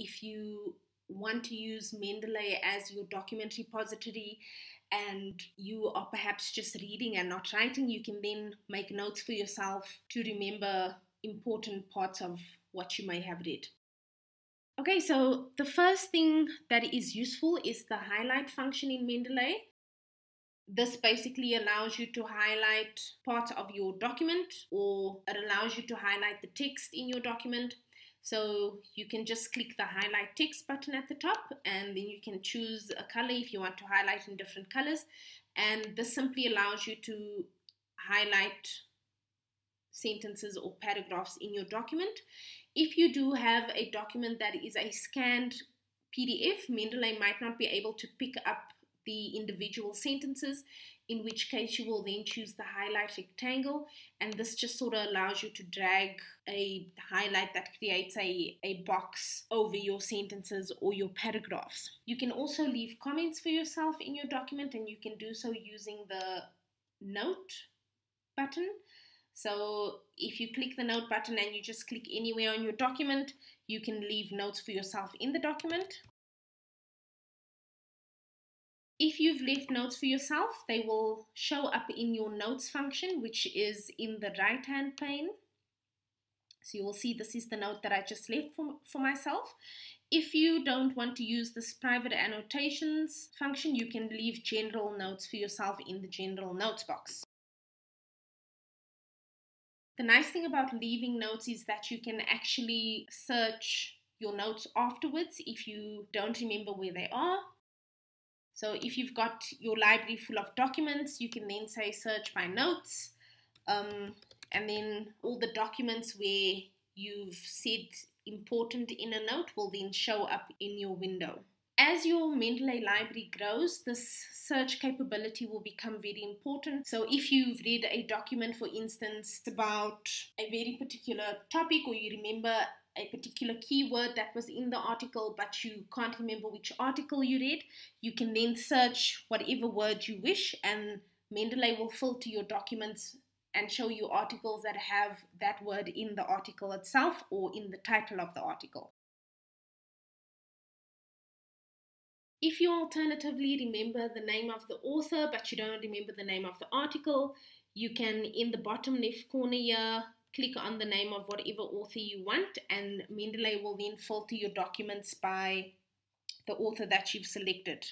if you want to use Mendeley as your document repository and you are perhaps just reading and not writing, you can then make notes for yourself to remember important parts of what you may have read. Okay, so the first thing that is useful is the highlight function in Mendeley. This basically allows you to highlight part of your document or it allows you to highlight the text in your document so you can just click the highlight text button at the top and then you can choose a color if you want to highlight in different colors. And this simply allows you to highlight sentences or paragraphs in your document. If you do have a document that is a scanned PDF, Mendeley might not be able to pick up the individual sentences in which case you will then choose the highlight rectangle and this just sort of allows you to drag a highlight that creates a, a box over your sentences or your paragraphs. You can also leave comments for yourself in your document and you can do so using the note button. So if you click the note button and you just click anywhere on your document, you can leave notes for yourself in the document. If you've left notes for yourself, they will show up in your notes function, which is in the right hand pane. So you will see this is the note that I just left for, for myself. If you don't want to use this private annotations function, you can leave general notes for yourself in the general notes box. The nice thing about leaving notes is that you can actually search your notes afterwards if you don't remember where they are so if you've got your library full of documents, you can then say search by notes. Um, and then all the documents where you've said important in a note will then show up in your window. As your Mendeley library grows, this search capability will become very important. So if you've read a document, for instance, about a very particular topic or you remember a particular keyword that was in the article, but you can't remember which article you read, you can then search whatever word you wish, and Mendeley will filter your documents and show you articles that have that word in the article itself or in the title of the article. If you alternatively remember the name of the author but you don't remember the name of the article, you can in the bottom left corner here click on the name of whatever author you want and Mendeley will then filter your documents by the author that you've selected.